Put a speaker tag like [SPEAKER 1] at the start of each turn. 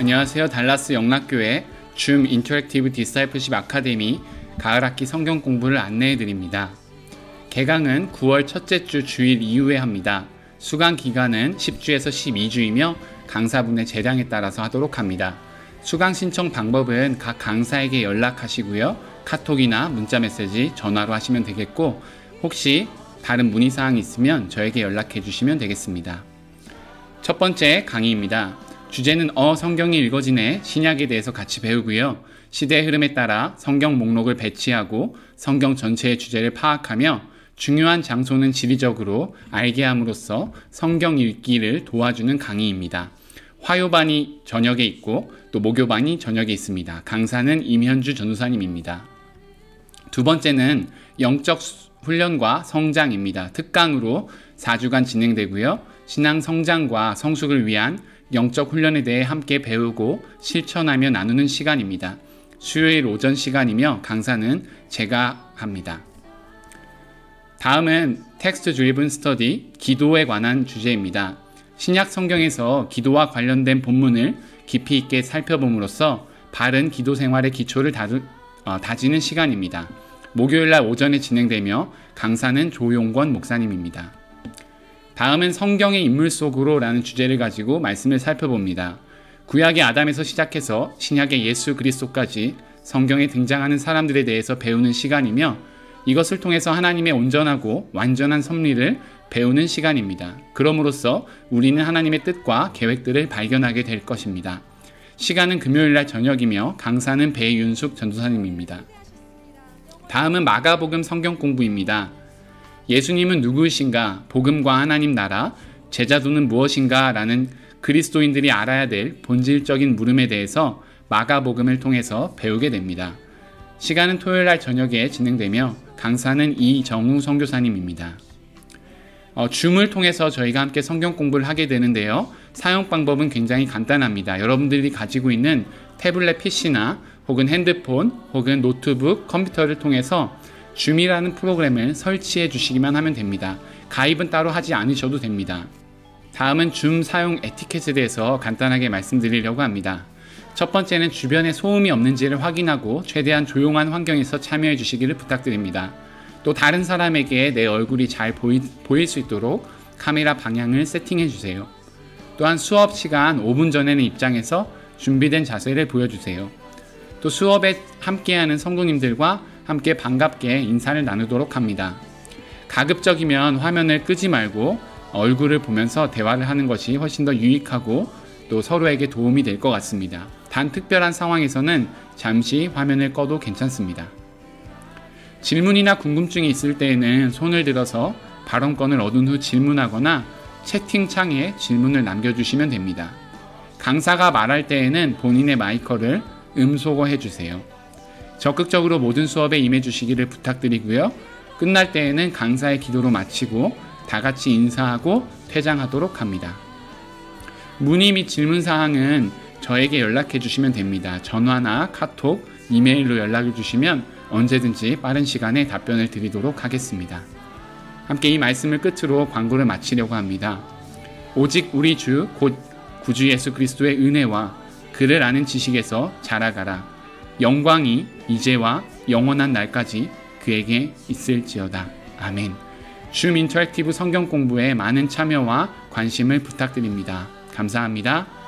[SPEAKER 1] 안녕하세요. 달라스 영락교회 Zoom Interactive Discipleship Academy 가을 학기 성경 공부를 안내해 드립니다. 개강은 9월 첫째 주 주일 이후에 합니다. 수강 기간은 10주에서 12주이며 강사분의 재량에 따라서 하도록 합니다. 수강 신청 방법은 각 강사에게 연락하시고요. 카톡이나 문자 메시지, 전화로 하시면 되겠고 혹시 다른 문의 사항이 있으면 저에게 연락해 주시면 되겠습니다. 첫 번째 강의입니다. 주제는 어 성경이 읽어지네 신약에 대해서 같이 배우고요. 시대의 흐름에 따라 성경 목록을 배치하고 성경 전체의 주제를 파악하며 중요한 장소는 지리적으로 알게 함으로써 성경 읽기를 도와주는 강의입니다. 화요반이 저녁에 있고 또 목요반이 저녁에 있습니다. 강사는 임현주 전우사님입니다. 두 번째는 영적 훈련과 성장입니다. 특강으로 4주간 진행되고요. 신앙 성장과 성숙을 위한 영적 훈련에 대해 함께 배우고 실천하며 나누는 시간입니다. 수요일 오전 시간이며 강사는 제가 합니다. 다음은 텍스트 드리븐 스터디 기도에 관한 주제입니다. 신약 성경에서 기도와 관련된 본문을 깊이 있게 살펴봄으로써 바른 기도 생활의 기초를 다루, 어, 다지는 시간입니다. 목요일 날 오전에 진행되며 강사는 조용권 목사님입니다. 다음은 성경의 인물 속으로라는 주제를 가지고 말씀을 살펴봅니다. 구약의 아담에서 시작해서 신약의 예수 그리스도까지 성경에 등장하는 사람들에 대해서 배우는 시간이며 이것을 통해서 하나님의 온전하고 완전한 섭리를 배우는 시간입니다. 그럼으로써 우리는 하나님의 뜻과 계획들을 발견하게 될 것입니다. 시간은 금요일 날 저녁이며 강사는 배윤숙 전도사님입니다. 다음은 마가복음 성경 공부입니다. 예수님은 누구이신가? 복음과 하나님 나라, 제자도는 무엇인가? 라는 그리스도인들이 알아야 될 본질적인 물음에 대해서 마가복음을 통해서 배우게 됩니다. 시간은 토요일 날 저녁에 진행되며 강사는 이정우 선교사님입니다. 어, 줌을 통해서 저희가 함께 성경 공부를 하게 되는데요. 사용 방법은 굉장히 간단합니다. 여러분들이 가지고 있는 태블릿 PC나 혹은 핸드폰 혹은 노트북, 컴퓨터를 통해서 줌이라는 프로그램을 설치해 주시기만 하면 됩니다. 가입은 따로 하지 않으셔도 됩니다. 다음은 줌 사용 에티켓에 대해서 간단하게 말씀드리려고 합니다. 첫 번째는 주변에 소음이 없는지를 확인하고 최대한 조용한 환경에서 참여해 주시기를 부탁드립니다. 또 다른 사람에게 내 얼굴이 잘 보이, 보일 수 있도록 카메라 방향을 세팅해 주세요. 또한 수업 시간 5분 전에는 입장해서 준비된 자세를 보여주세요. 또 수업에 함께하는 성도님들과 함께 반갑게 인사를 나누도록 합니다. 가급적이면 화면을 끄지 말고 얼굴을 보면서 대화를 하는 것이 훨씬 더 유익하고 또 서로에게 도움이 될 것 같습니다. 단 특별한 상황에서는 잠시 화면을 꺼도 괜찮습니다. 질문이나 궁금증이 있을 때에는 손을 들어서 발언권을 얻은 후 질문하거나 채팅창에 질문을 남겨주시면 됩니다. 강사가 말할 때에는 본인의 마이커를 음소거 해주세요. 적극적으로 모든 수업에 임해 주시기를 부탁드리고요. 끝날 때에는 강사의 기도로 마치고 다 같이 인사하고 퇴장하도록 합니다. 문의 및 질문 사항은 저에게 연락해 주시면 됩니다. 전화나 카톡, 이메일로 연락을 주시면 언제든지 빠른 시간에 답변을 드리도록 하겠습니다. 함께 이 말씀을 끝으로 광고를 마치려고 합니다. 오직 우리 주, 곧 구주 예수 그리스도의 은혜와 그를 아는 지식에서 자라가라. 영광이 이제와 영원한 날까지 그에게 있을지어다. 아멘. Zoom Interactive 성경 공부에 많은 참여와 관심을 부탁드립니다. 감사합니다.